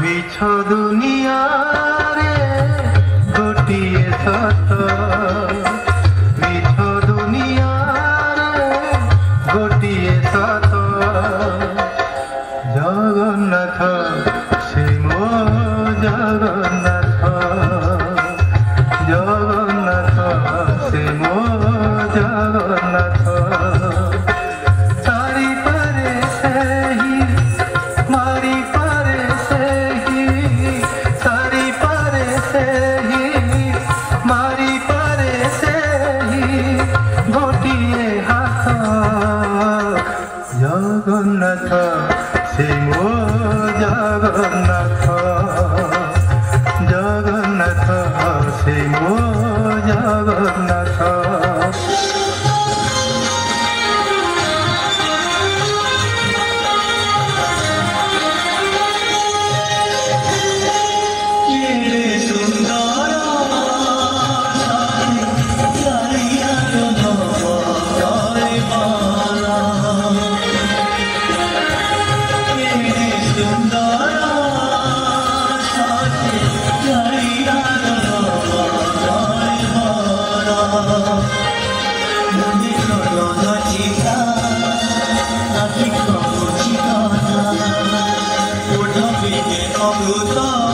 মিছ দুনিয়ারে গোটিয়ে সত। মিছ দুনিয়ারে গোটিয়ে সত। জগন্নাথ শ্রী মো জগন্নাথ জগন্নাথ শ্রী মো জগন্নাথ Rabbine Abdullah